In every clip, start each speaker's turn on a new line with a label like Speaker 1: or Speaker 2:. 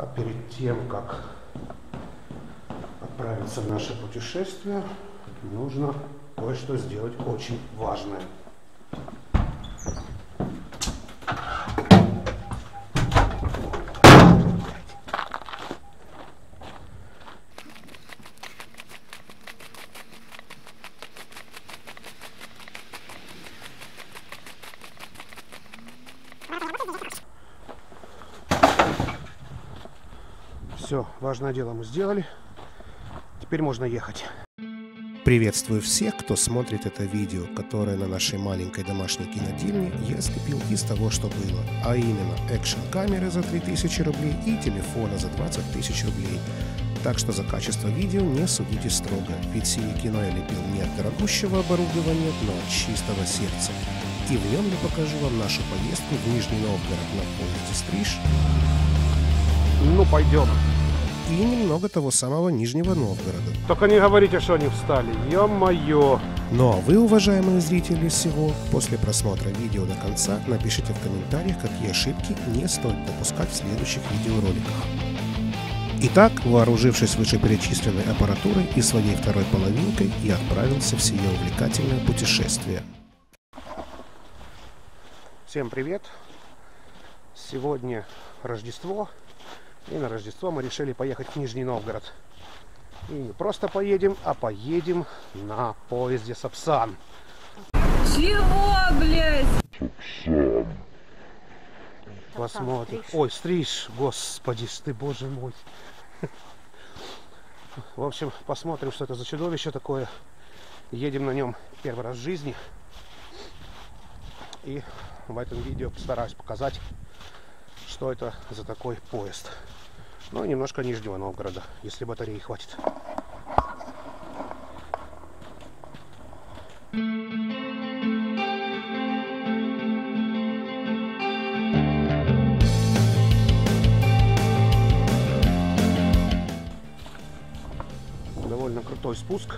Speaker 1: А перед тем, как отправиться в наше путешествие, нужно кое-что сделать очень важное. Все, важное дело мы сделали. Теперь можно ехать.
Speaker 2: Приветствую всех, кто смотрит это видео, которое на нашей маленькой домашней кинодельне я скопил из того, что было, а именно экшн-камеры за 3000 рублей и телефона за 20 тысяч рублей. Так что за качество видео не судите строго, ведь сие кино я лепил не от дорогущего оборудования, но от чистого сердца. И в нем я покажу вам нашу поездку в Нижний Новгород на поезде «Стриж»
Speaker 1: Ну, пойдем.
Speaker 2: И немного того самого Нижнего Новгорода.
Speaker 1: Только не говорите, что они встали. Ё-моё.
Speaker 2: Ну а вы, уважаемые зрители всего, после просмотра видео до конца напишите в комментариях, какие ошибки не стоит допускать в следующих видеороликах. Итак, вооружившись вышеперечисленной аппаратурой и своей второй половинкой, я отправился в сие увлекательное путешествие.
Speaker 1: Всем привет. Сегодня Рождество. И на Рождество мы решили поехать в Нижний Новгород. И не просто поедем, а поедем на поезде Сапсан.
Speaker 3: Чего, блядь?
Speaker 1: Посмотрим. Ой, стриж, господи ж ты, боже мой. В общем, посмотрим, что это за чудовище такое. Едем на нем первый раз в жизни. И в этом видео постараюсь показать, что это за такой поезд. Ну и немножко Нижнего Новгорода, если батареи хватит. Довольно крутой спуск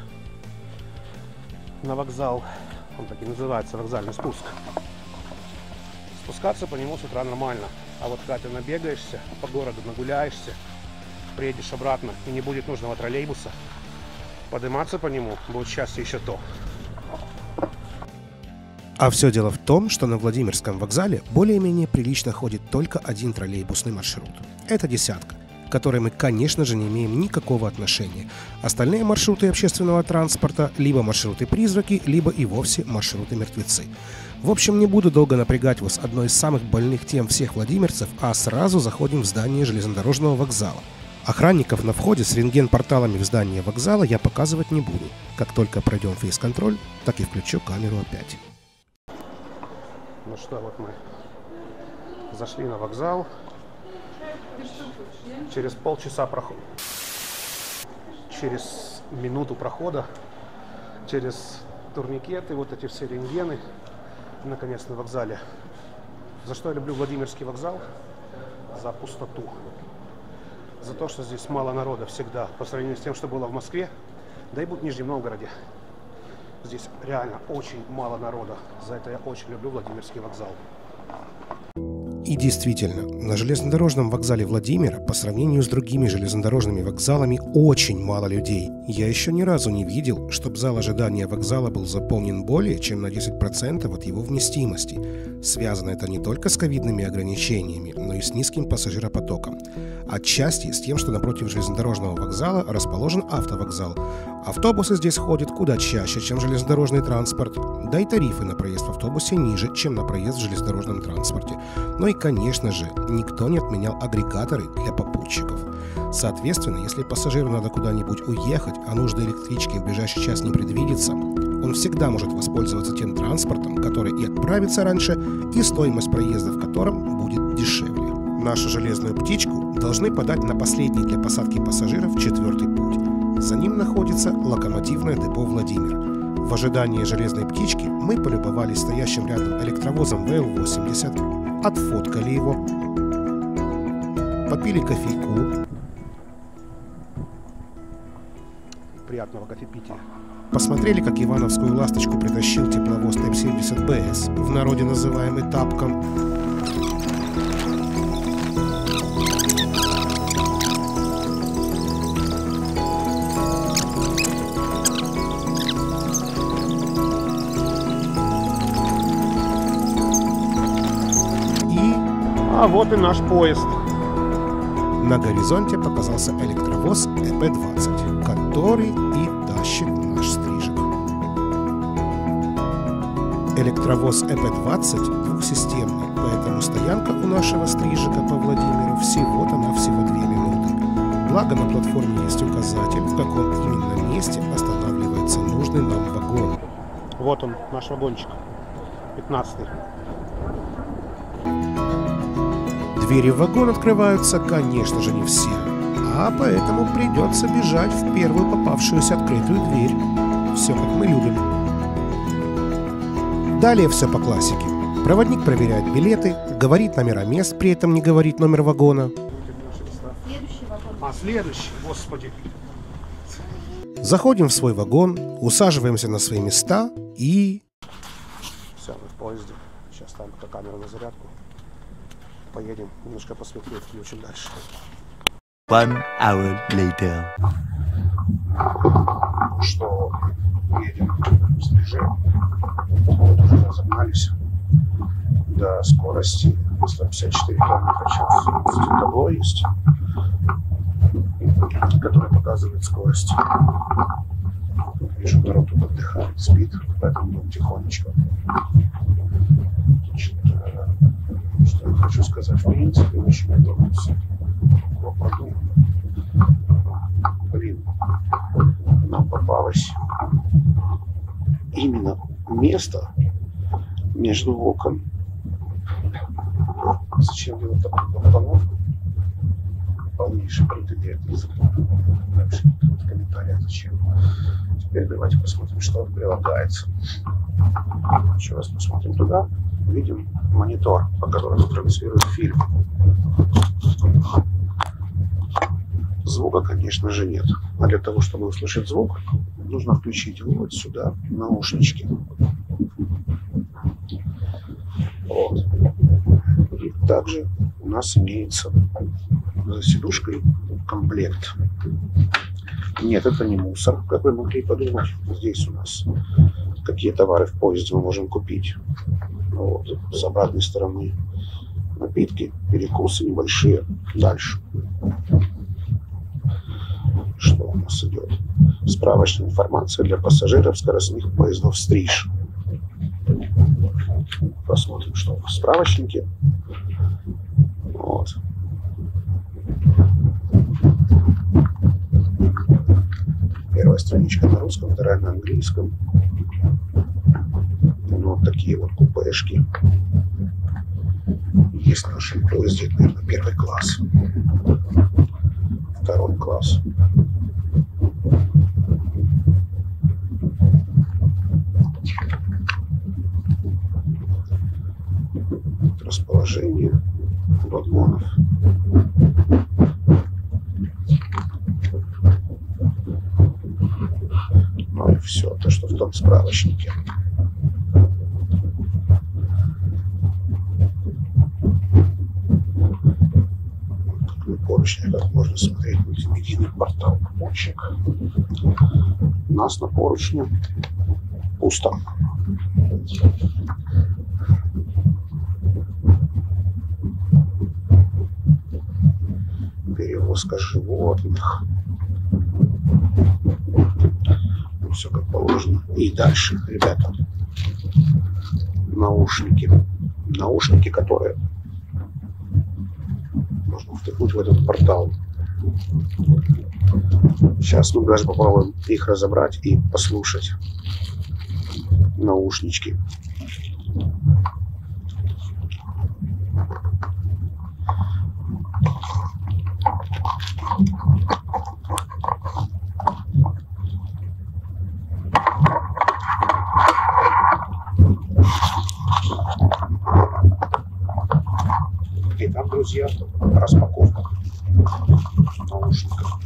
Speaker 1: на вокзал. Он так и называется, вокзальный спуск. Спускаться по нему с утра нормально. А вот когда ты набегаешься, по городу нагуляешься, приедешь обратно и не будет нужного троллейбуса, подниматься по нему будет счастье еще то.
Speaker 2: А все дело в том, что на Владимирском вокзале более-менее прилично ходит только один троллейбусный маршрут. Это «десятка», к которой мы, конечно же, не имеем никакого отношения. Остальные маршруты общественного транспорта – либо маршруты-призраки, либо и вовсе маршруты-мертвецы. В общем, не буду долго напрягать вас одной из самых больных тем всех владимирцев, а сразу заходим в здание железнодорожного вокзала. Охранников на входе с рентген-порталами в здание вокзала я показывать не буду. Как только пройдем фейс-контроль, так и включу камеру опять.
Speaker 1: Ну что, вот мы зашли на вокзал. Через полчаса прохода. Через минуту прохода. Через турникеты, вот эти все рентгены. Наконец на вокзале. За что я люблю Владимирский вокзал? За пустоту. За то, что здесь мало народа всегда, по сравнению с тем, что было в Москве, да и будет в Нижнем Новгороде. Здесь реально очень мало народа. За это я очень люблю Владимирский вокзал.
Speaker 2: И действительно, на железнодорожном вокзале Владимира по сравнению с другими железнодорожными вокзалами очень мало людей. Я еще ни разу не видел, чтобы зал ожидания вокзала был заполнен более чем на 10% от его вместимости. Связано это не только с ковидными ограничениями, но и с низким пассажиропотоком. Отчасти с тем, что напротив железнодорожного вокзала расположен автовокзал. Автобусы здесь ходят куда чаще, чем железнодорожный транспорт, да и тарифы на проезд в автобусе ниже, чем на проезд в железнодорожном транспорте. Ну и, конечно же, никто не отменял агрегаторы для попутчиков. Соответственно, если пассажиру надо куда-нибудь уехать, а нужда электрички в ближайший час не предвидится, он всегда может воспользоваться тем транспортом, который и отправится раньше, и стоимость проезда в котором будет дешевле. Нашу железную птичку должны подать на последний для посадки пассажиров четвертый путь. За ним находится локомотивное депо «Владимир». В ожидании железной птички мы полюбовались стоящим рядом электровозом ВЛ-80, отфоткали его, попили кофейку,
Speaker 1: Приятного кофепития.
Speaker 2: посмотрели, как Ивановскую ласточку притащил тепловоз ТЭП-70БС, в народе называемый «Тапком»,
Speaker 1: вот и наш поезд.
Speaker 2: На горизонте показался электровоз ЭП-20, который и тащит наш стрижек. Электровоз ЭП-20 двухсистемный, поэтому стоянка у нашего стрижика по Владимиру всего-то навсего две минуты. Благо на платформе есть указатель, в каком именно месте останавливается нужный нам вагон.
Speaker 1: Вот он, наш вагончик. 15 -й.
Speaker 2: Двери в вагон открываются, конечно же, не все, а поэтому придется бежать в первую попавшуюся открытую дверь. Все как мы любим. Далее все по классике. Проводник проверяет билеты, говорит номера мест, при этом не говорит номер вагона.
Speaker 1: А следующий, господи.
Speaker 2: Заходим в свой вагон, усаживаемся на свои места и...
Speaker 1: Все, мы в поезде. Сейчас ставим пока камеру на зарядку. Поедем, немножко посветлее, включим дальше.
Speaker 4: One hour later.
Speaker 1: Что едем с движением. Вот уже разогнались до скорости 154 км в час. Табло есть, которое показывает скорость. Вижу, народ тут отдыхает, спит, поэтому будем тихонечко. Значит, что я хочу сказать, в принципе, очень удобно все. Блин, нам попалось именно место между окон. Зачем делать такую компоновку? Полнейший предатель. Напишите в комментариях, зачем. Теперь давайте посмотрим, что прилагается. Еще раз посмотрим туда. Видим монитор, по которому транслирует фильм. Звука, конечно же, нет. А для того, чтобы услышать звук, нужно включить вот сюда наушнички. Вот. И также у нас имеется за сидушкой комплект. Нет, это не мусор, как вы могли подумать. Здесь у нас какие товары в поезде мы можем купить. Вот. С обратной стороны напитки, перекусы небольшие. Дальше. Что у нас идет? Справочная информация для пассажиров скоростных поездов «Стриж». Посмотрим, что в справочнике. Вот. Первая страничка на русском, вторая на английском. Ну, вот такие вот купешки. Нашем поезде, это, наверное, первый класс. Второй класс. Расположение вагонов. Ну и все, то, что в том справочнике. Как на поручнях можно смотреть мультимедийный портал «Помощник». У нас на поручне пусто. Перевозка животных. Ну, все как положено. И дальше, ребята, наушники. Наушники, которые можно втыкнуть в этот портал. Сейчас мы даже попробуем их разобрать и послушать. Наушнички. Итак, друзья, распаковка наушников.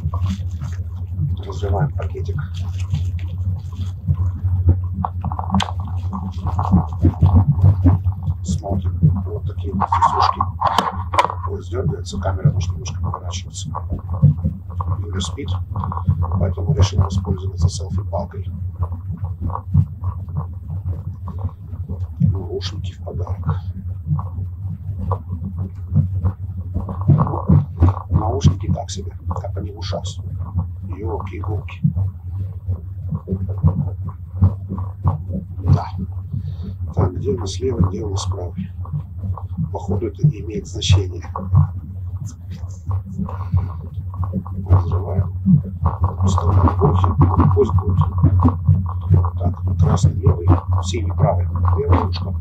Speaker 1: Разрываем пакетик. Смотрим. Вот такие вот фисушки. Поезд дергается, камера может немножко поворачиваться. Юля спит, поэтому решил воспользоваться селфи-палкой. Наушники в подарок. Наушники так себе, как они в ушах. Елки-иголки. Да. У нас правый? Походу это не имеет значения. Взрываем. Ставим иголки. Пусть будет. Так, красный левый, синий правый. Левая ушко.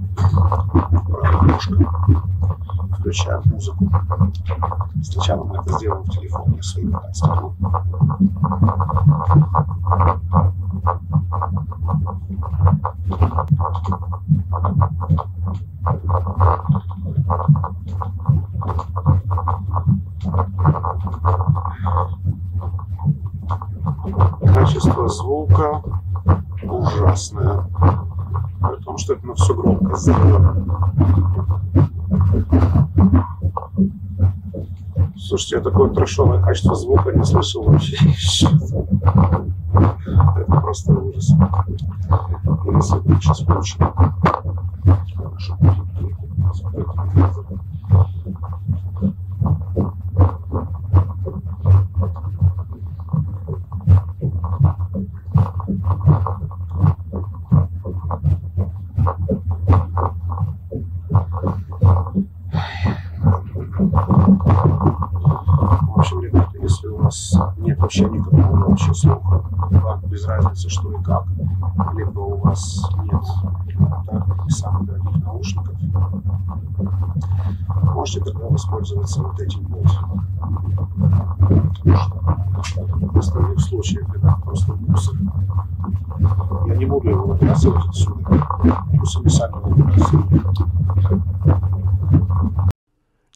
Speaker 1: Правая ушко. Включаем музыку. Сначала мы это сделаем в телефоне своим, так скажем. Качество звука ужасное. Потому что это на всю громкость сделано. Слушайте, я такое трешовое качество звука не слышал вообще. Это просто ужас. Если вдруг сейчас включим. Хорошо. В общем, ребята, если у вас нет вообще никакого вообще слуха, вам без разницы что и как, либо у вас нет элементарных и самых дорогих наушников, можете тогда воспользоваться вот этим вот. В остальных случаях это просто мусор. Я не буду его выбрасывать отсюда. Они сами.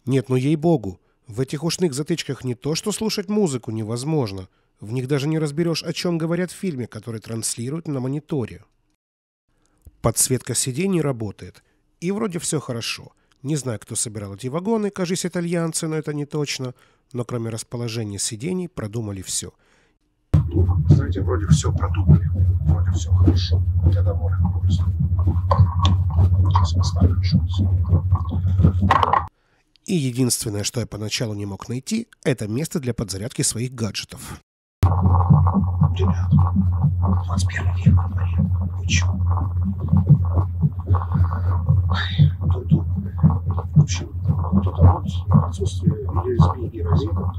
Speaker 2: Нет, ну ей-богу, в этих ушных затычках не то, что слушать музыку невозможно. В них даже не разберешь, о чем говорят в фильме, который транслируют на мониторе. Подсветка сидений работает. И вроде все хорошо. Не знаю, кто собирал эти вагоны, кажись, итальянцы, но это не точно. Но кроме расположения сидений продумали все.
Speaker 1: Знаете, вроде все продумали. Вроде все хорошо. Я доволен. Сейчас поставлю.
Speaker 2: И единственное, что я поначалу не мог найти, это место для подзарядки своих гаджетов.
Speaker 1: Ребят, 21 век на дворе. Вы чё? Ой, Тут, тут, в общем, вот это вот отсутствие USB и розеток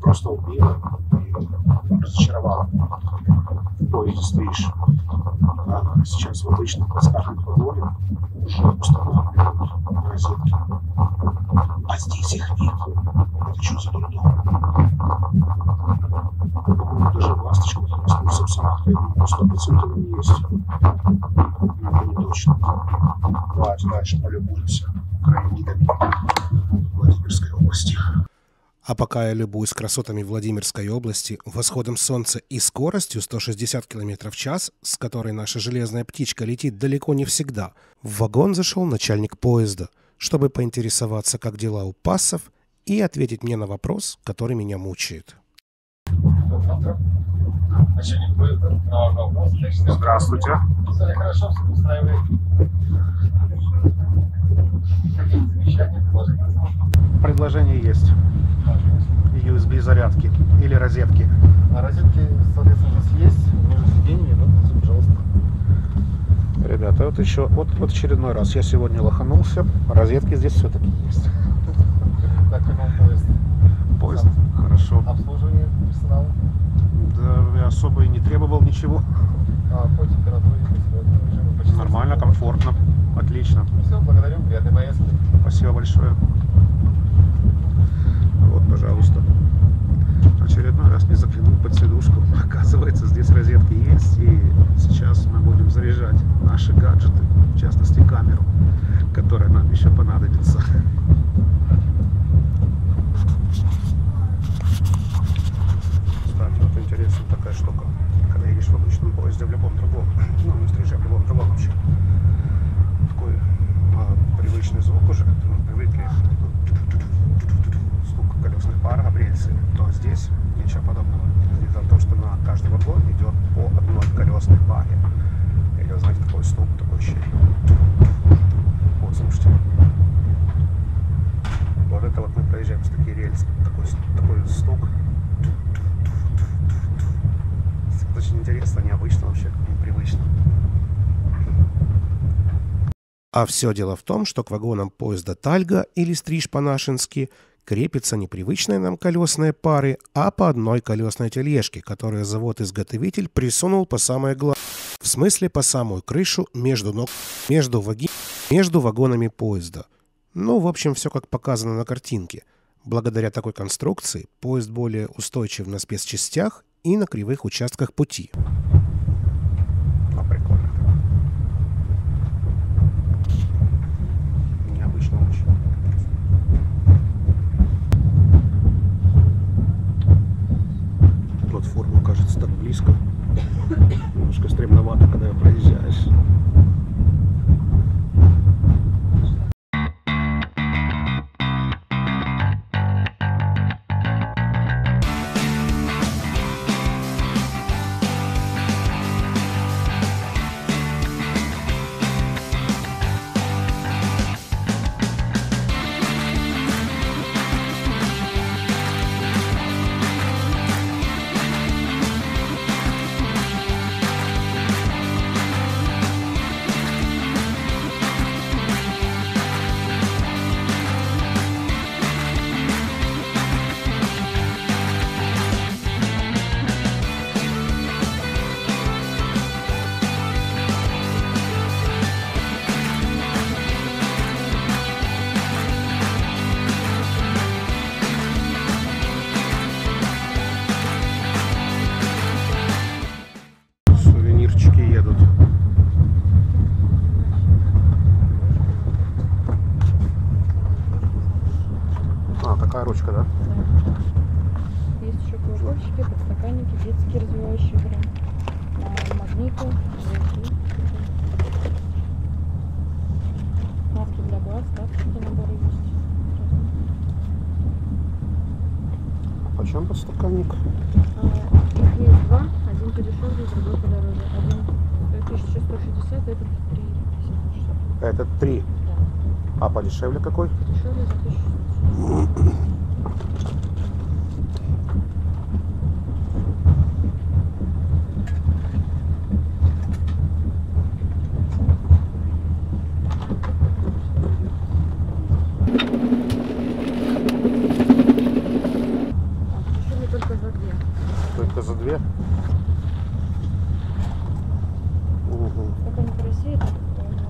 Speaker 1: просто убило и разочаровало. В поезде стоишь, а сейчас в обычном плацкартном вагоне уже устанавливают розетки. А здесь их нет. Это что за? По-моему, даже и в Самсонах, я думаю, сто процентов они есть. Но это не точно. Давайте дальше полюбуемся краевидами Владимирской области.
Speaker 2: А пока я любуюсь красотами Владимирской области, восходом солнца и скоростью 160 км в час, с которой наша железная птичка летит далеко не всегда, в вагон зашел начальник поезда, чтобы поинтересоваться, как дела у пассов, и ответить мне на вопрос, который меня мучает.
Speaker 1: Здравствуйте. Предложение есть. USB зарядки или розетки.
Speaker 5: А розетки, соответственно, здесь есть, между сиденьями, внизу, пожалуйста.
Speaker 1: Ребята, вот еще, вот, вот очередной раз я сегодня лоханулся. Розетки здесь все-таки есть.
Speaker 5: Так, как вам поезд?
Speaker 1: Поезд. Хорошо.
Speaker 5: Обслуживание персонала?
Speaker 1: Да, я особо и не требовал ничего.
Speaker 5: А, по температуре, режиму, по частоте
Speaker 1: Нормально, комфортно. Отлично.
Speaker 5: Все, благодарю, приятной поездки.
Speaker 1: Спасибо большое. Вот, пожалуйста. Очередной раз не заглянул под сидушку. Оказывается, здесь розетки есть. И сейчас мы будем заряжать наши гаджеты, в частности камеру, которая нам еще понадобится. Кстати, вот интересная такая штука. Когда едешь в обычном поезде, в любом другом, ну, не встречай, в любом другом вообще, привычный звук уже, к которому привыкли, стук колесных пар об рельсы, то здесь ничего подобного. Здесь дело в том, что на каждый вагон идет по одной колесной паре. Или, знаете, такой стук, такой ощущение. Вот, слушайте. вот мы проезжаем с такие рельсы, такой, такой стук. Очень интересно, необычно вообще, непривычно.
Speaker 2: А все дело в том, что к вагонам поезда Тальга или Стриж по-нашенски крепятся не привычные нам колесные пары, а по одной колесной тележке, которую завод-изготовитель присунул по самое главное. В смысле по самую крышу между ног, между, ваги, между вагонами поезда. Ну, в общем, все как показано на картинке. Благодаря такой конструкции поезд более устойчив на спецчастях и на кривых участках пути.
Speaker 1: А, прикольно. Необычно очень. Платформа кажется так близко. Немножко стремновато, когда ее проезжаешь. Почем подстаканник?
Speaker 3: А, Их есть два, один подешевле, другой подороже. Один стоит 1160, этот 3760.
Speaker 1: Это три.
Speaker 3: Да.
Speaker 1: А подешевле какой?
Speaker 3: Дешевле за 1600. А, Дешевле только за две.
Speaker 1: Только за две? Угу.
Speaker 3: Это не по России, это э,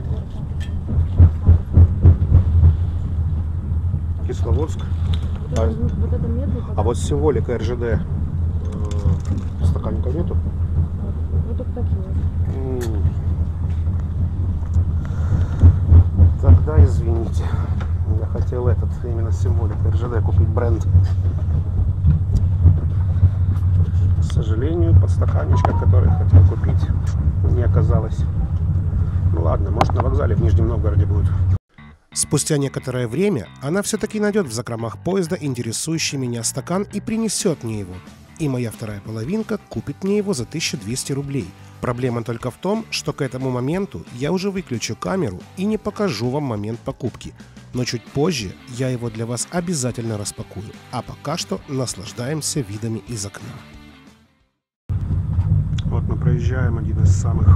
Speaker 3: город написан.
Speaker 1: Кисловодск.
Speaker 3: Вот,
Speaker 1: А-
Speaker 3: это, вот это медный
Speaker 1: А символика РЖД э, стаканника нету?
Speaker 3: Вот только такие.
Speaker 1: Тогда извините. Я хотел этот, именно символика РЖД купить бренд. К сожалению, подстаканничка, который хотел купить, не оказалось. Ну ладно, может на вокзале в Нижнем Новгороде будет.
Speaker 2: Спустя некоторое время она все-таки найдет в закромах поезда интересующий меня стакан и принесет мне его. И моя вторая половинка купит мне его за 1200 рублей. Проблема только в том, что к этому моменту я уже выключу камеру и не покажу вам момент покупки. Но чуть позже я его для вас обязательно распакую. А пока что наслаждаемся видами из окна.
Speaker 1: Вот мы проезжаем один из самых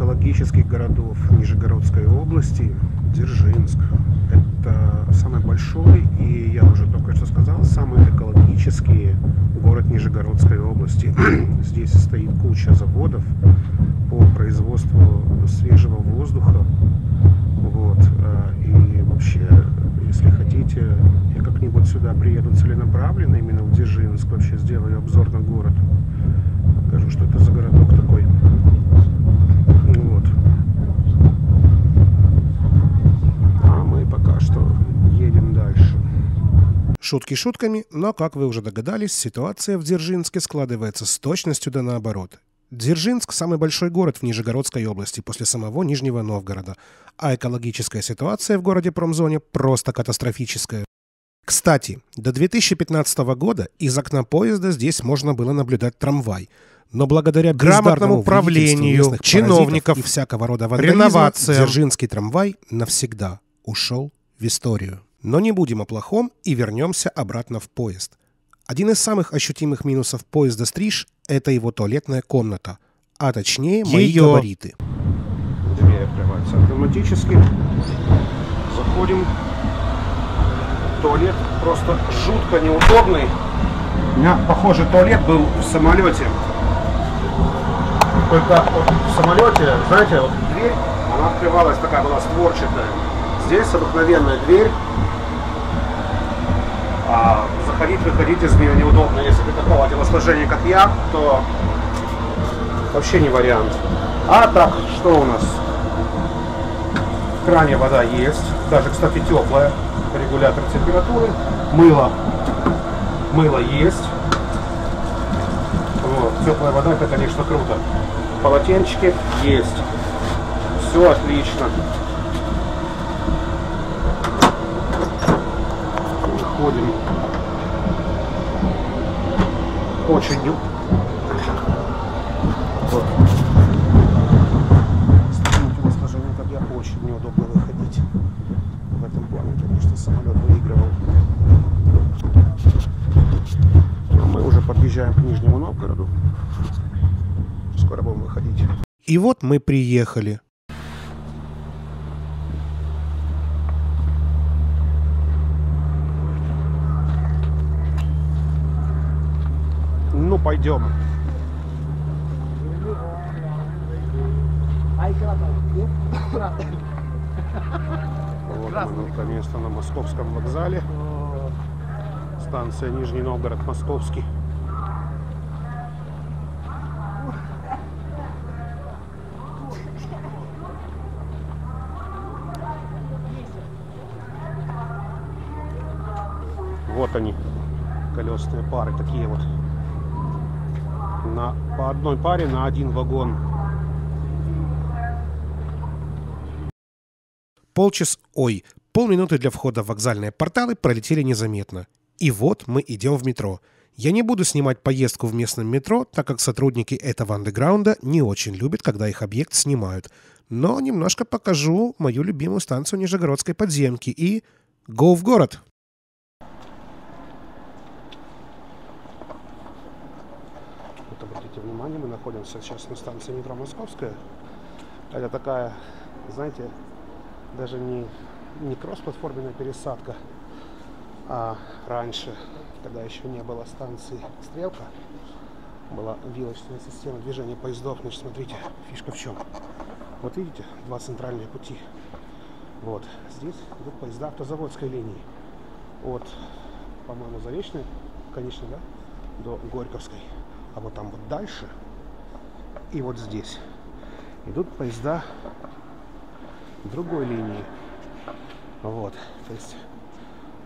Speaker 1: экологических городов Нижегородской области, Дзержинск. Это самый большой и, я уже только что сказал, самый экологический город Нижегородской области. Здесь стоит куча заводов по производству свежего воздуха. Вот. а, И вообще, если хотите, я как-нибудь сюда приеду целенаправленно, именно в Дзержинск, вообще сделаю обзор на город. Покажу, что это за городок такой. Что едем дальше.
Speaker 2: Шутки шутками, но, как вы уже догадались, ситуация в Дзержинске складывается с точностью да наоборот. Дзержинск – самый большой город в Нижегородской области после самого Нижнего Новгорода, а экологическая ситуация в городе промзоне просто катастрофическая. Кстати, до 2015 года из окна поезда здесь можно было наблюдать трамвай, но благодаря грамотному
Speaker 6: вредительству
Speaker 2: чиновников и всякого рода вандализма. Дзержинский трамвай навсегда ушел в историю. Но не будем о плохом и вернемся обратно в поезд. Один из самых ощутимых минусов поезда «Стриж» — это его туалетная комната, а точнее мои
Speaker 1: Ее.
Speaker 2: габариты.
Speaker 1: Дверь открывается автоматически. Заходим. Туалет просто жутко неудобный. У меня похожий туалет был в самолете. Только вот в самолете, знаете, вот дверь, она открывалась такая была створчатая. Здесь обыкновенная дверь. А заходить, выходить из нее неудобно. Если ты такого телосложения, как я, то вообще не вариант. А так, что у нас? В кране вода есть, даже, кстати, теплая, регулятор температуры, мыло, мыло есть. Вот, теплая вода, это, конечно, круто. Полотенчики есть. Все отлично. Выходим. Очень не- вот. С таким телосложением, как я, очень неудобно выходить. В этом плане, конечно, самолет выигрывал. Но мы уже подъезжаем к Нижнему Новгороду. Скоро будем выходить.
Speaker 2: И вот мы приехали.
Speaker 1: Ну, пойдем. Вот мы наконец-то на московском вокзале. Станция Нижний Новгород, Московский. Вот они, колесные пары, такие вот. На, по одной паре на один вагон.
Speaker 2: Полчас, ой, полминуты для входа в вокзальные порталы пролетели незаметно. И вот мы идем в метро. Я не буду снимать поездку в местном метро, так как сотрудники этого андеграунда не очень любят, когда их объект снимают. Но немножко покажу мою любимую станцию Нижегородской подземки и... Go в город!
Speaker 1: Вот обратите внимание, мы находимся сейчас на станции метро Московская. Это такая, знаете, даже не, не кросс-платформенная пересадка, а раньше, когда еще не было станции Стрелка, была вилочная система движения поездов. Значит, смотрите, фишка в чем. Вот видите, два центральные пути. Вот, здесь идут поезда автозаводской линии. От, по-моему, Заречной, конечно, да, до Горьковской. А вот там вот дальше и вот здесь идут поезда другой линии. Вот, то есть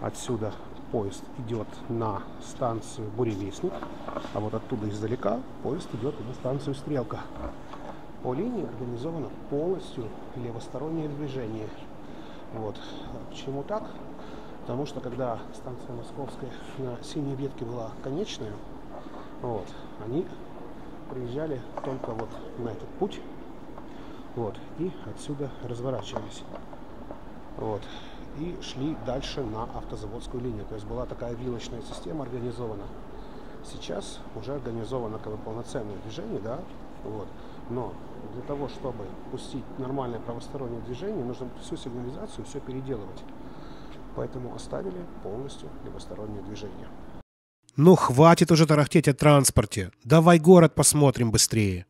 Speaker 1: отсюда поезд идет на станцию Буревестник, а вот оттуда издалека поезд идет на станцию Стрелка. По линии организовано полностью левостороннее движение. Вот. Почему так? Потому что когда станция Московская на синей ветке была конечная, вот, они приезжали только вот на этот путь, вот, и отсюда разворачивались. Вот. И шли дальше на автозаводскую линию. То есть была такая вилочная система организована. Сейчас уже организовано как бы полноценное движение, да, вот. Но для того, чтобы пустить нормальное правостороннее движение, нужно всю сигнализацию, все переделывать. Поэтому оставили полностью левостороннее движение.
Speaker 2: Ну хватит уже тарахтеть о транспорте. Давай город посмотрим быстрее.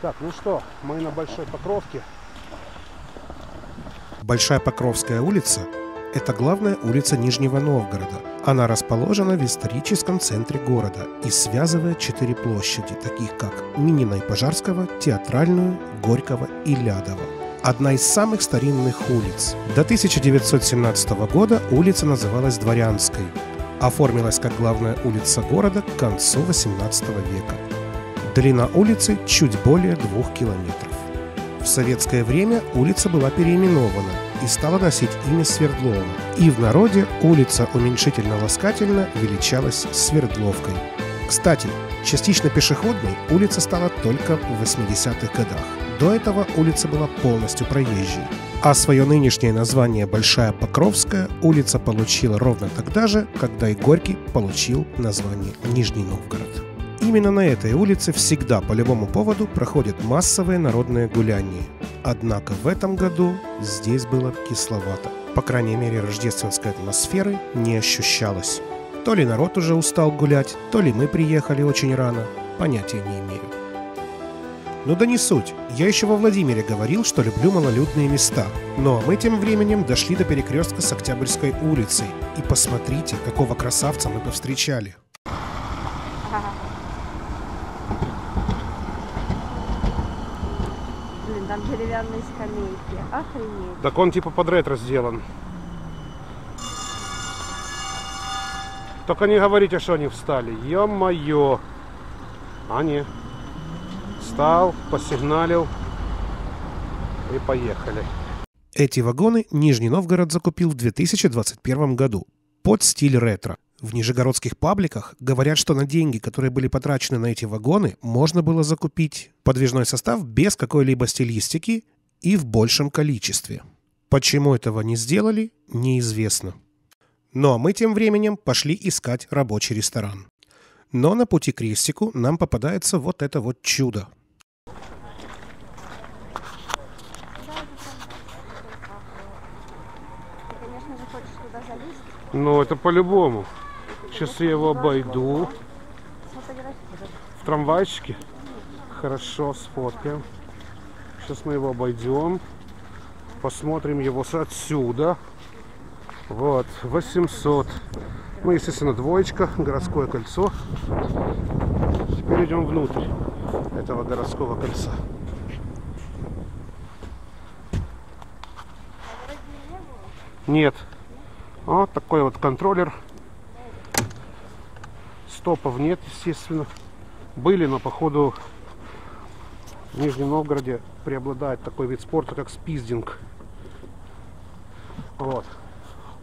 Speaker 1: Так, ну что, мы на Большой Покровке.
Speaker 2: Большая Покровская улица – это главная улица Нижнего Новгорода. Она расположена в историческом центре города и связывает четыре площади, таких как Минина и Пожарского, Театральную, Горького и Лядова. Одна из самых старинных улиц. До 1917 года улица называлась Дворянской. Оформилась как главная улица города к концу 18 века. Длина улицы чуть более двух километров. В советское время улица была переименована и стала носить имя Свердлова. И в народе улица уменьшительно-ласкательно величалась Свердловкой. Кстати, частично пешеходной улица стала только в 80-х годах. До этого улица была полностью проезжей. А свое нынешнее название Большая Покровская улица получила ровно тогда же, когда и Горький получил название Нижний Новгород. Именно на этой улице всегда по любому поводу проходят массовые народные гуляния. Однако в этом году здесь было кисловато. По крайней мере, рождественской атмосферы не ощущалось. То ли народ уже устал гулять, то ли мы приехали очень рано, понятия не имею. Ну да не суть. Я еще во Владимире говорил, что люблю малолюдные места. Но мы тем временем дошли до перекрестка с Октябрьской улицей. И посмотрите, какого красавца мы повстречали.
Speaker 3: Блин, там деревянные скамейки. Охренеть.
Speaker 1: Так он типа под ретро сделан. Только не говорите, что они встали. Ё-моё. А не. Встал, посигналил и поехали.
Speaker 2: Эти вагоны Нижний Новгород закупил в 2021 году под стиль ретро. В нижегородских пабликах говорят, что на деньги, которые были потрачены на эти вагоны, можно было закупить подвижной состав без какой-либо стилистики и в большем количестве. Почему этого не сделали, неизвестно. Ну а мы тем временем пошли искать рабочий ресторан. Но на пути к крестику нам попадается вот это вот чудо.
Speaker 3: Ты, конечно же, хочешь туда залезть,
Speaker 1: Ну, это по-любому. Сейчас я его обойду. В трамвайчике. Хорошо, сфоткаем. Сейчас мы его обойдем. Посмотрим его с отсюда. Вот, 800. Ну, естественно, двоечка, городское кольцо. Теперь идем внутрь этого городского кольца. Нет. Вот такой вот контроллер. Стопов нет, естественно. Были, но походу в Нижнем Новгороде преобладает такой вид спорта, как спиздинг. Вот.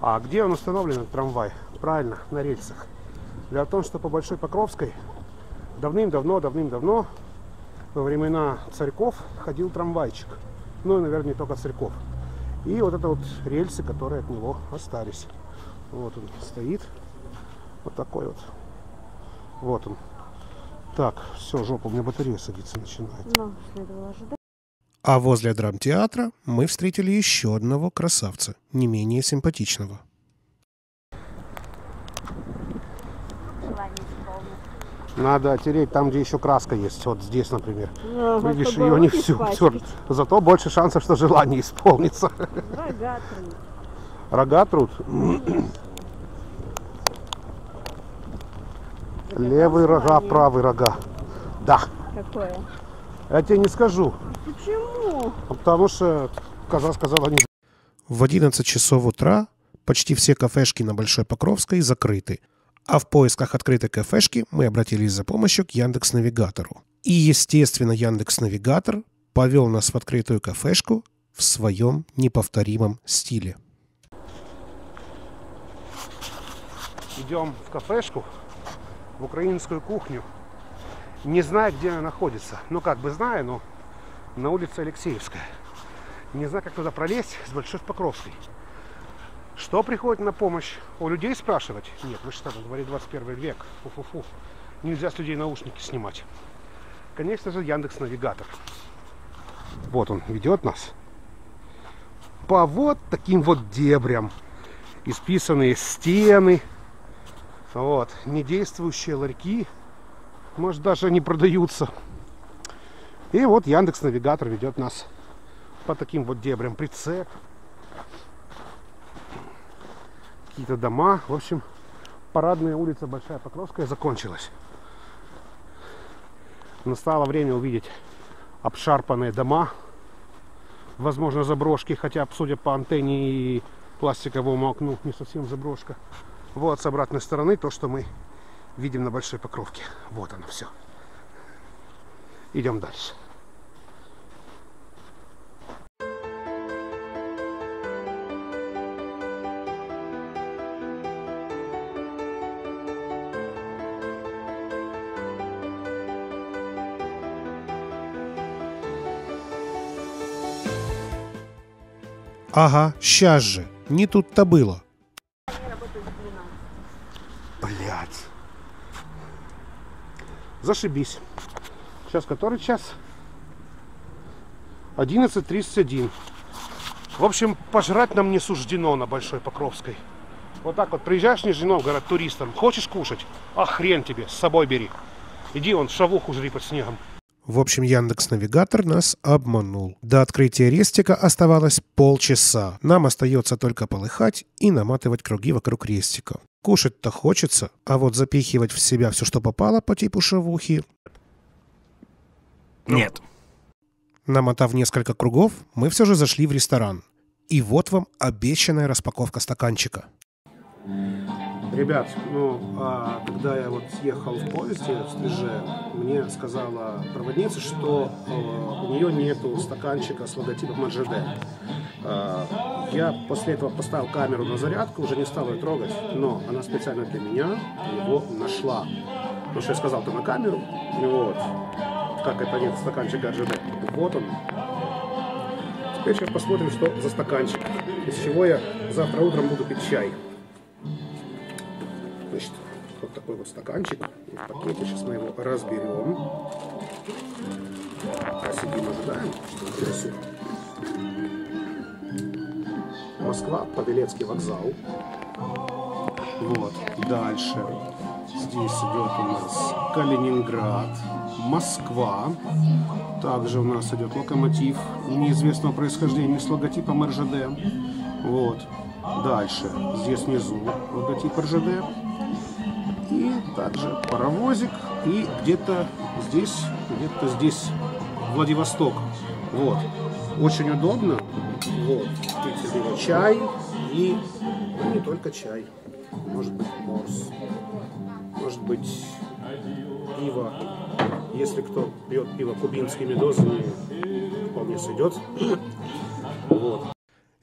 Speaker 1: А где он установлен, этот трамвай? Правильно, на рельсах. Дело в том, что по Большой Покровской давным-давно, давным-давно, во времена царьков ходил трамвайчик. Ну, и, наверное, не только царьков. И вот это вот рельсы, которые от него остались. Вот он стоит. Вот такой вот. Вот он. Так, все, жопа, у меня батарея садиться начинает.
Speaker 3: Ну, следовало ожидать.
Speaker 2: А возле драмтеатра мы встретили еще одного красавца, не менее симпатичного.
Speaker 3: Желание исполнить.
Speaker 1: Надо тереть там, где еще краска есть. Вот здесь, например.
Speaker 3: Ага,
Speaker 1: Видишь,
Speaker 3: чтобы
Speaker 1: ее не всю.
Speaker 3: испачкать.
Speaker 1: Зато больше шансов, что желание исполнится.
Speaker 3: Рогатый.
Speaker 1: Рога труд. Левый рога, правый рога. Да.
Speaker 3: Какое?
Speaker 1: Я тебе не скажу.
Speaker 3: Почему?
Speaker 1: Потому что коза сказала не
Speaker 2: В 11 часов утра почти все кафешки на Большой Покровской закрыты, а в поисках открытой кафешки мы обратились за помощью к Яндекс Навигатору. И, естественно, Яндекс Навигатор повел нас в открытую кафешку в своем неповторимом стиле.
Speaker 1: идем в кафешку, в украинскую кухню. Не знаю, где она находится. Ну, как бы знаю, но на улице Алексеевская. Не знаю, как туда пролезть с Большой Покровской. Что приходит на помощь? У людей спрашивать? Нет, вы что, на дворе 21 век. Фу-фу-фу. Нельзя с людей наушники снимать. Конечно же, Яндекс Навигатор. Вот он ведет нас по вот таким вот дебрям. Исписанные стены, вот, недействующие ларьки, может даже не продаются. И вот Яндекс Навигатор ведет нас по таким вот дебрям. Прицеп, какие-то дома. В общем, парадная улица Большая Покровская закончилась. Настало время увидеть обшарпанные дома, возможно, заброшки, хотя, судя по антенне и пластиковому окну, не совсем заброшка. Вот с обратной стороны то, что мы видим на Большой Покровке. Вот оно все. Идем дальше.
Speaker 2: Ага, сейчас же. Не тут-то было.
Speaker 1: Блять. Зашибись. Сейчас который час? 11.31. В общем, пожрать нам не суждено на Большой Покровской. Вот так вот приезжаешь в Нижний Новгород туристом, хочешь кушать? А хрен тебе, с собой бери. Иди он шавуху жри под снегом.
Speaker 2: В общем, Яндекс Навигатор нас обманул. До открытия рестика оставалось полчаса. Нам остается только полыхать и наматывать круги вокруг рестика. Кушать-то хочется, а вот запихивать в себя все, что попало по типу шавухи...
Speaker 4: Нет.
Speaker 2: Намотав несколько кругов, мы все же зашли в ресторан. И вот вам обещанная распаковка стаканчика.
Speaker 1: Ребят, ну, а, когда я вот ехал в поезде в Стриж, мне сказала проводница, что э, у нее нету стаканчика с логотипом РЖД. А, я после этого поставил камеру на зарядку, уже не стал ее трогать, но она специально для меня его нашла. Потому что я сказал то на камеру, вот, как это нет стаканчика РЖД. Вот он. Теперь сейчас посмотрим, что за стаканчик. Из чего я завтра утром буду пить чай. Вот такой вот стаканчик в пакете. Сейчас мы его разберем. А сидим, ожидаем. Москва, Павелецкий вокзал. Вот, дальше. Здесь идет у нас Калининград, Москва. Также у нас идет локомотив неизвестного происхождения с логотипом РЖД. Вот. Дальше. Здесь внизу логотип РЖД. И также паровозик. И где-то здесь, где-то здесь Владивосток. Вот. Очень удобно. Вот. Пить него чай. И ну, не только чай. Может быть морс. Может быть пиво. Если кто пьет пиво кубинскими дозами, вполне сойдет. Вот.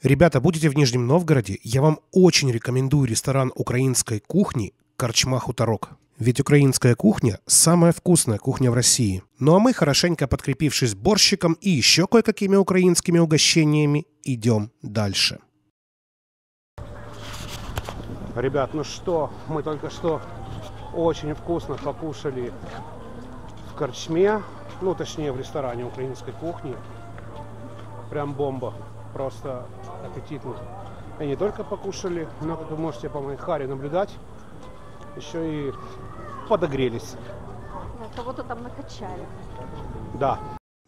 Speaker 2: Ребята, будете в Нижнем Новгороде, я вам очень рекомендую ресторан украинской кухни «Корчма Хуторок». Ведь украинская кухня – самая вкусная кухня в России. Ну а мы, хорошенько подкрепившись борщиком и еще кое-какими украинскими угощениями, идем дальше.
Speaker 1: Ребят, ну что, мы только что очень вкусно покушали в корчме, ну точнее в ресторане украинской кухни. Прям бомба, просто аппетитно. И не только покушали, но, как вы можете по моей харе наблюдать, еще и подогрелись.
Speaker 3: Кого-то там накачали.
Speaker 1: Да,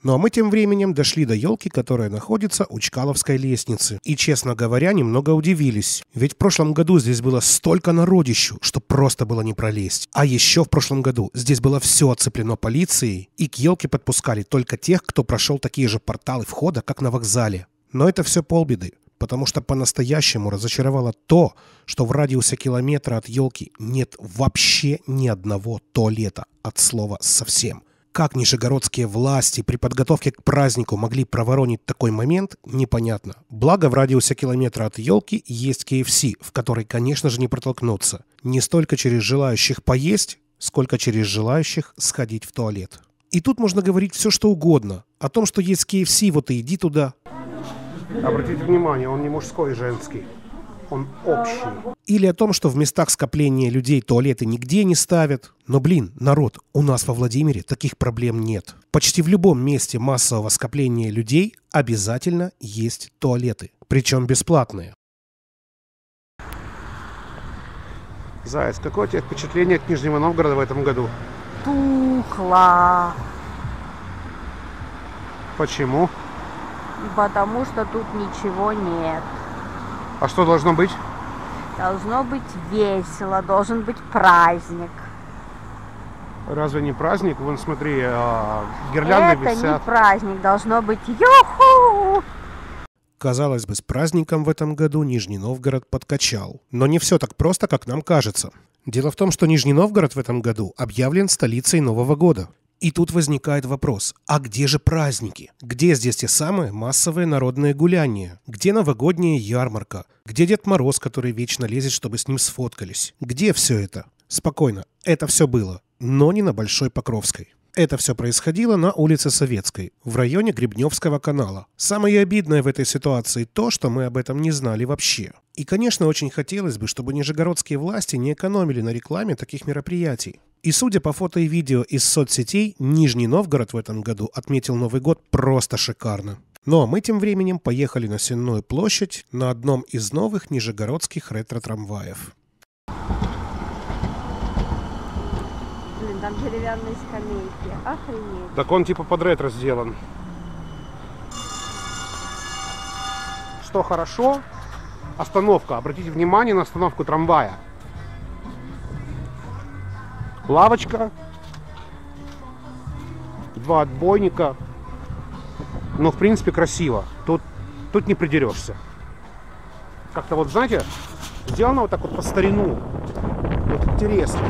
Speaker 2: Ну а мы тем временем дошли до елки, которая находится у Чкаловской лестницы. И, честно говоря, немного удивились. Ведь в прошлом году здесь было столько народищу, что просто было не пролезть. А еще в прошлом году здесь было все оцеплено полицией, и к елке подпускали только тех, кто прошел такие же порталы входа, как на вокзале. Но это все полбеды, потому что по-настоящему разочаровало то, что в радиусе километра от елки нет вообще ни одного туалета от слова совсем. Как нижегородские власти при подготовке к празднику могли проворонить такой момент, непонятно. Благо в радиусе километра от елки есть KFC, в который, конечно же, не протолкнуться. Не столько через желающих поесть, сколько через желающих сходить в туалет. И тут можно говорить все, что угодно. О том, что есть KFC, вот и иди туда.
Speaker 1: Обратите внимание, он не мужской и женский. Он общий.
Speaker 2: Или о том, что в местах скопления людей туалеты нигде не ставят. Но, блин, народ, у нас во Владимире таких проблем нет. Почти в любом месте массового скопления людей обязательно есть туалеты. Причем бесплатные.
Speaker 1: Заяц, какое у тебя впечатление от Нижнего Новгорода в этом году?
Speaker 3: Тухло.
Speaker 1: Почему?
Speaker 3: Потому что тут ничего нет.
Speaker 1: А что должно быть?
Speaker 3: Должно быть весело, должен быть праздник.
Speaker 1: Разве не праздник? Вон, смотри, а, гирлянды
Speaker 3: Это не
Speaker 1: висят.
Speaker 3: праздник, должно быть юху!
Speaker 2: Казалось бы, с праздником в этом году Нижний Новгород подкачал. Но не все так просто, как нам кажется. Дело в том, что Нижний Новгород в этом году объявлен столицей Нового года. И тут возникает вопрос, а где же праздники? Где здесь те самые массовые народные гуляния? Где новогодняя ярмарка? Где Дед Мороз, который вечно лезет, чтобы с ним сфоткались? Где все это? Спокойно, это все было, но не на Большой Покровской. Это все происходило на улице Советской, в районе Гребневского канала. Самое обидное в этой ситуации то, что мы об этом не знали вообще. И, конечно, очень хотелось бы, чтобы нижегородские власти не экономили на рекламе таких мероприятий. И судя по фото и видео из соцсетей, Нижний Новгород в этом году отметил Новый год просто шикарно. Ну а мы тем временем поехали на Сенную площадь на одном из новых нижегородских ретро-трамваев.
Speaker 6: Блин, там деревянные скамейки. Охренеть.
Speaker 1: Так он типа под ретро сделан. Что хорошо, остановка. Обратите внимание на остановку трамвая. Лавочка. Два отбойника. Но в принципе красиво. Тут, тут не придерешься. Как-то вот, знаете, сделано вот так вот по старину. Вот интересно.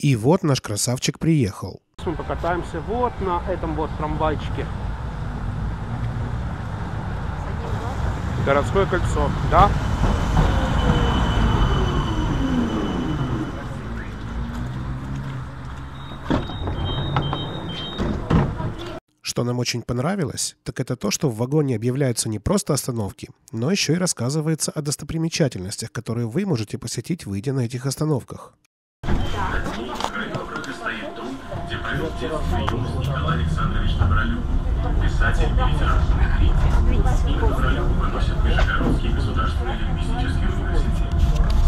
Speaker 2: И вот наш красавчик приехал.
Speaker 1: Мы покатаемся вот на этом вот трамвайчике. Городское кольцо, да?
Speaker 2: Что нам очень понравилось, так это то, что в вагоне объявляются не просто остановки, но еще и рассказывается о достопримечательностях, которые вы можете посетить, выйдя на этих остановках.
Speaker 7: Николай Александрович Добролюб. Писатель и литературный критик. Имя Добролюба выносит Нижегородский государственный лингвистический университет.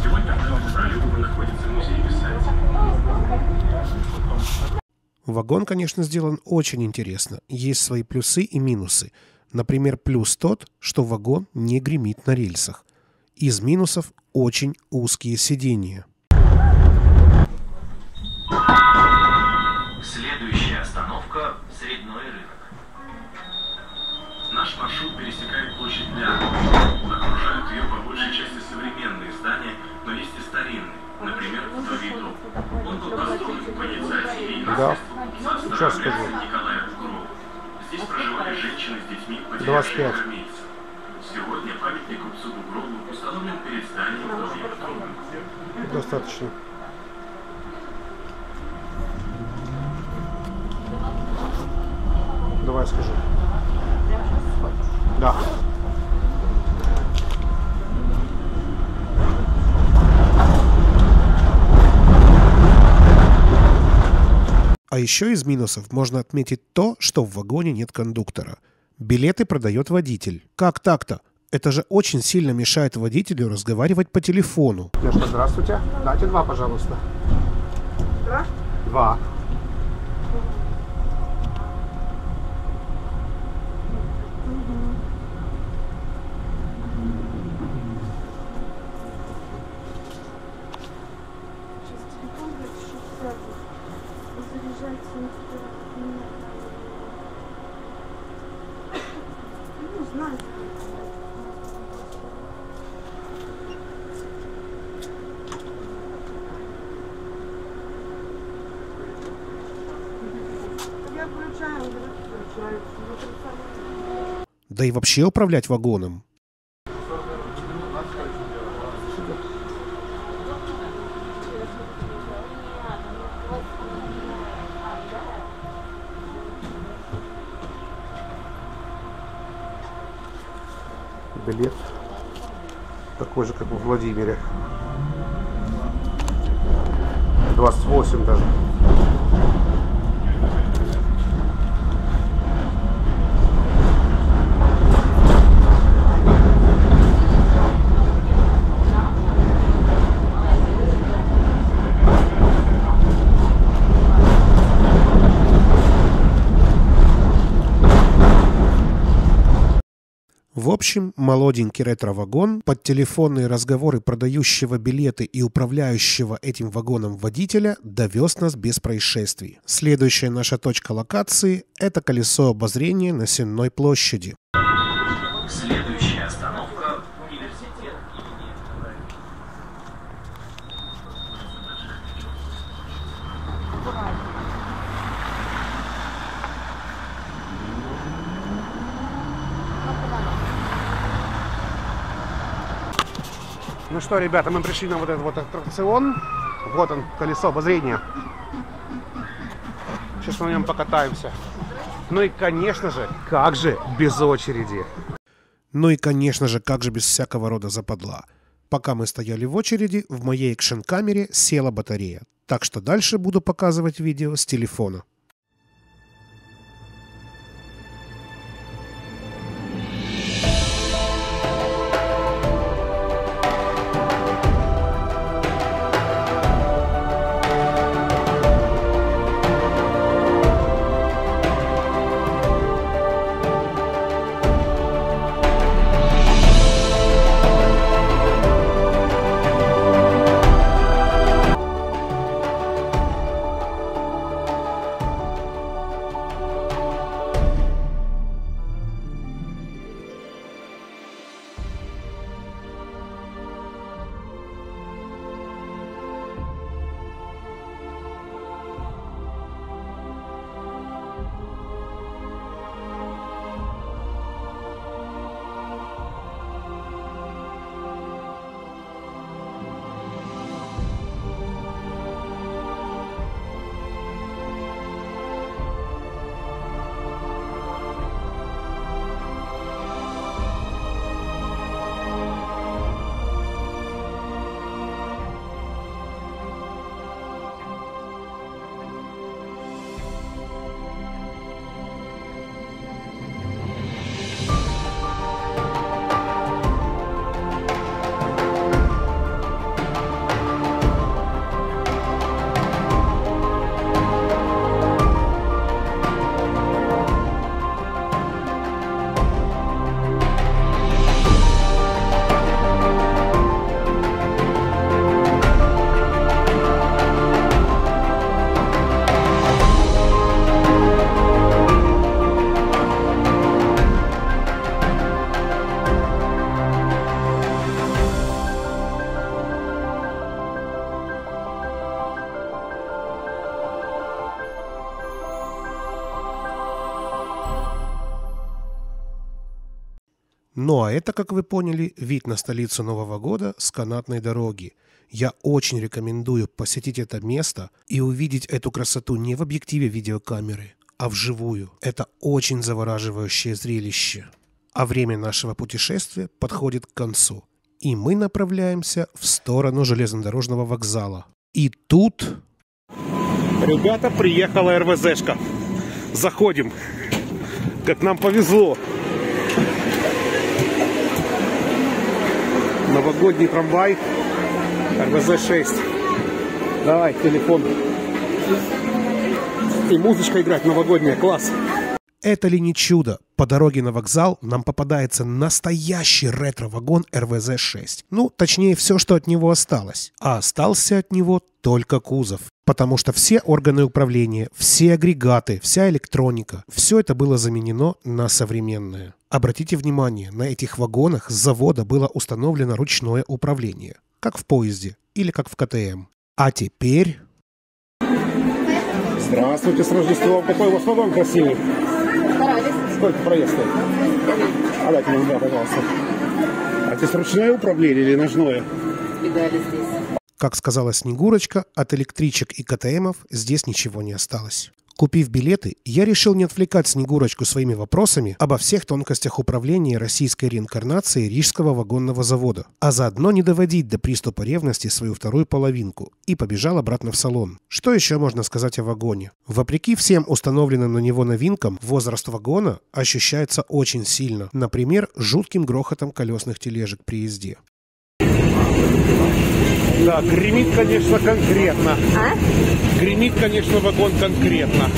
Speaker 7: Сегодня в Добролюбова находится музей писателя.
Speaker 2: Вагон, конечно, сделан очень интересно. Есть свои плюсы и минусы. Например, плюс тот, что вагон не гремит на рельсах. Из минусов очень узкие сиденья.
Speaker 1: Да. Сейчас скажу.
Speaker 7: Николая Бугрова. Здесь проживали женщины с детьми,
Speaker 1: 25.
Speaker 7: армейцев. Сегодня памятник.
Speaker 1: Достаточно. Давай скажу. Да.
Speaker 2: А еще из минусов можно отметить то, что в вагоне нет кондуктора. Билеты продает водитель. Как так-то? Это же очень сильно мешает водителю разговаривать по телефону.
Speaker 1: Девушка, здравствуйте. Дайте два, пожалуйста.
Speaker 6: Два?
Speaker 1: Два.
Speaker 6: Сейчас телефон говорит, что сзади. Заряжается Ну.
Speaker 2: Да и вообще управлять вагоном.
Speaker 1: Билет такой же, как в Владимире. 28 даже.
Speaker 2: Общем, молоденький ретро-вагон под телефонные разговоры продающего билеты и управляющего этим вагоном водителя довез нас без происшествий. Следующая наша точка локации – это колесо обозрения на Сенной площади.
Speaker 7: Следующая остановка – университет имени
Speaker 1: Ну что, ребята, мы пришли на вот этот вот аттракцион. Вот он, колесо обозрения. Сейчас мы на нем покатаемся. Ну и, конечно же, как же без очереди?
Speaker 2: Ну и, конечно же, как же без всякого рода западла. Пока мы стояли в очереди, в моей экшн-камере села батарея. Так что дальше буду показывать видео с телефона. Ну а это, как вы поняли, вид на столицу Нового года с канатной дороги. Я очень рекомендую посетить это место и увидеть эту красоту не в объективе видеокамеры, а вживую. Это очень завораживающее зрелище. А время нашего путешествия подходит к концу. И мы направляемся в сторону железнодорожного вокзала. И тут...
Speaker 1: Ребята, приехала РВЗшка. Заходим. Как нам повезло. Новогодний трамвай РВЗ-6. Давай, телефон. И музычка играть новогодняя. Класс.
Speaker 2: Это ли не чудо? По дороге на вокзал нам попадается настоящий ретро-вагон РВЗ-6. Ну, точнее, все, что от него осталось. А остался от него только кузов. Потому что все органы управления, все агрегаты, вся электроника, все это было заменено на современное. Обратите внимание, на этих вагонах с завода было установлено ручное управление. Как в поезде или как в КТМ. А теперь...
Speaker 1: Здравствуйте, с Рождеством. Какой у вас вагон красивый. Сколько проезд стоит? А дайте мне, да, пожалуйста. А здесь ручное управление или ножное?
Speaker 2: Как сказала Снегурочка, от электричек и КТМов здесь ничего не осталось. Купив билеты, я решил не отвлекать Снегурочку своими вопросами обо всех тонкостях управления российской реинкарнацией Рижского вагонного завода, а заодно не доводить до приступа ревности свою вторую половинку, и побежал обратно в салон. Что еще можно сказать о вагоне? Вопреки всем установленным на него новинкам, возраст вагона ощущается очень сильно, например, жутким грохотом колесных тележек при езде.
Speaker 1: Да, гремит, конечно, конкретно.
Speaker 6: А?
Speaker 1: Гремит, конечно, вагон конкретно.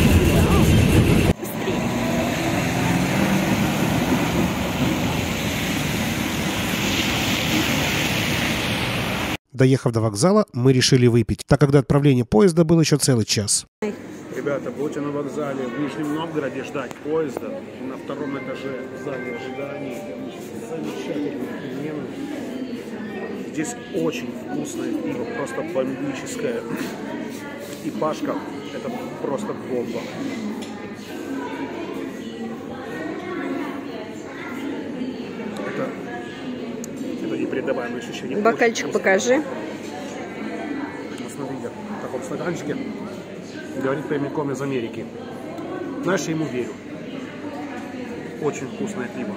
Speaker 2: Доехав до вокзала, мы решили выпить, так как до отправления поезда был еще целый час.
Speaker 1: Ребята, будете на вокзале в Нижнем Новгороде ждать поезда на втором этаже в зале ожиданий. Замечательные перемены. Здесь очень вкусное пиво, просто бомбическое. И Пашка, это просто бомба. Это, это непередаваемое ощущение.
Speaker 3: Бокальчик покажи.
Speaker 1: Смотрите, в таком стаканчике Говорит прямиком из Америки. Знаешь, я ему верю. Очень вкусное пиво.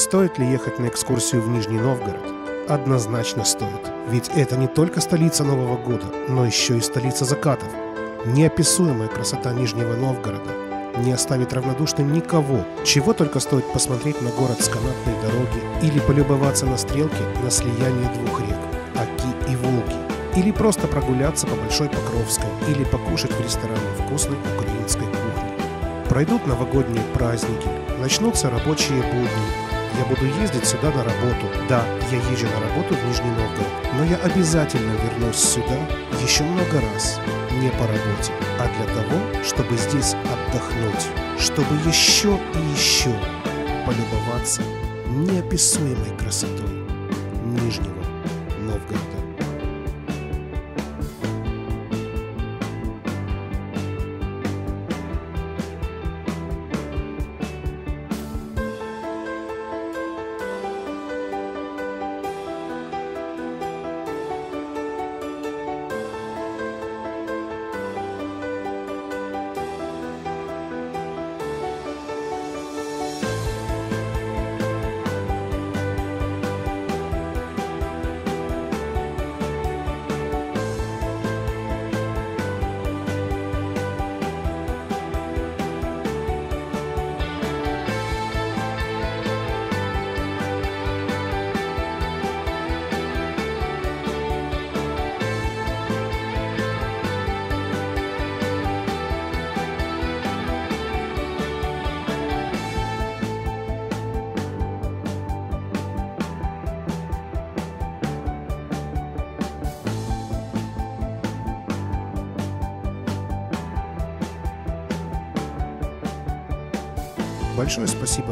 Speaker 2: Стоит ли ехать на экскурсию в Нижний Новгород? Однозначно стоит. Ведь это не только столица Нового года, но еще и столица закатов. Неописуемая красота Нижнего Новгорода не оставит равнодушным никого. Чего только стоит посмотреть на город с канатной дороги или полюбоваться на стрелки на слияние двух рек – Оки и Волги. Или просто прогуляться по Большой Покровской или покушать в ресторане вкусной украинской кухни. Пройдут новогодние праздники, начнутся рабочие будни, я буду ездить сюда на работу. Да, я езжу на работу в Нижний Новгород, но я обязательно вернусь сюда еще много раз. Не по работе, а для того, чтобы здесь отдохнуть, чтобы еще и еще полюбоваться неописуемой красотой Нижнего Новгорода.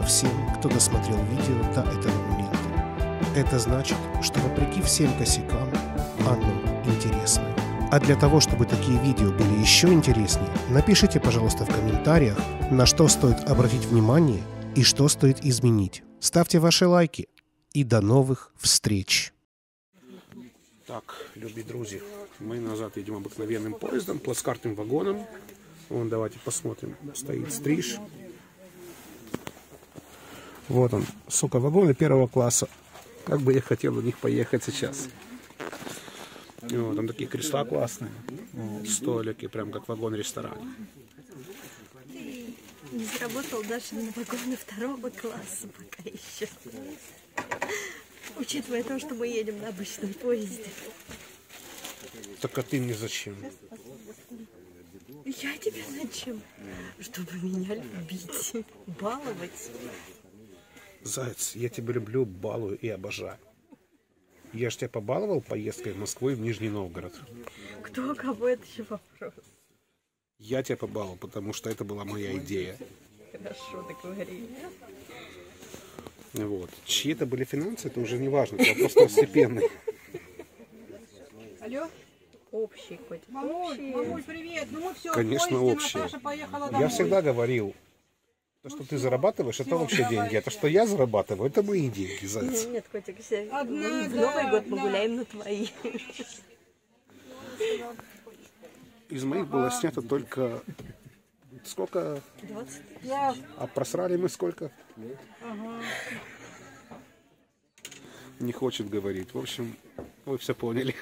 Speaker 2: всем, кто досмотрел видео до этого момента. Это значит, что вопреки всем косякам, Анна интересная. А для того, чтобы такие видео были еще интереснее, напишите, пожалуйста, в комментариях, на что стоит обратить внимание и что стоит изменить. Ставьте ваши лайки. И до новых встреч!
Speaker 1: Так, любі друзі, ми назад їдемо обыкновенным поездом, плацкартным вагоном. Вон, давайте посмотрим. Стоит стриж. Вот он, сука, вагоны первого класса. Как бы я хотел на них поехать сейчас. И вот, там такие кресла классные. Вот, столики, прям как вагон-ресторан.
Speaker 8: Не заработал даже на вагоны второго класса пока еще. Учитывая то, что мы едем на обычном поезде.
Speaker 1: Так а ты мне зачем?
Speaker 8: Я тебе зачем? Чтобы меня любить, баловать.
Speaker 1: Заяц, я тебя люблю, балую и обожаю. Я ж тебя побаловал поездкой в Москву и в Нижний Новгород.
Speaker 8: Кто кого это еще вопрос?
Speaker 1: Я тебя побаловал, потому что это была моя идея.
Speaker 8: Хорошо, договорились.
Speaker 1: Вот. Чьи это были финансы, это уже не важно, это вопрос второстепенный.
Speaker 6: Алло?
Speaker 8: Общий хоть.
Speaker 6: Мамуль,
Speaker 8: Общий.
Speaker 6: мамуль, привет. Ну мы все,
Speaker 1: Конечно, общие.
Speaker 6: Наташа поехала домой.
Speaker 1: Я всегда говорил, то, что ты зарабатываешь, это вообще деньги. А то, что я зарабатываю, это мои деньги, заяц.
Speaker 8: Нет, котик, все.
Speaker 6: Одна,
Speaker 8: в
Speaker 6: да,
Speaker 8: Новый год мы
Speaker 6: да.
Speaker 8: гуляем на твои.
Speaker 1: Из моих было снято только сколько,
Speaker 8: 20
Speaker 6: Я
Speaker 1: а просрали мы сколько? Не хочет говорить. В общем, вы все поняли.